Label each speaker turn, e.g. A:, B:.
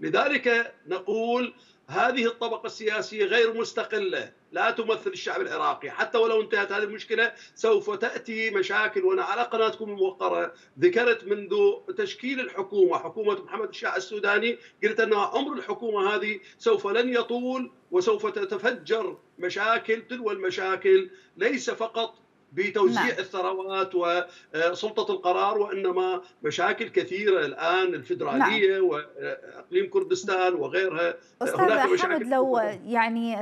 A: لذلك نقول هذه الطبقة السياسية غير مستقلة لا تمثل الشعب العراقي. حتى ولو انتهت هذه المشكلة سوف تأتي مشاكل. وأنا على قناتكم الموقرة ذكرت منذ تشكيل الحكومة حكومة محمد الشاه السوداني. قلت أن عمر الحكومة هذه سوف لن يطول وسوف تتفجر مشاكل. تلو المشاكل ليس فقط بتوزيع نعم. الثروات وسلطة القرار وإنما مشاكل كثيرة الآن الفدرالية نعم. وإقليم كردستان وغيرها
B: أستاذ هناك مشاكل حمد لو يعني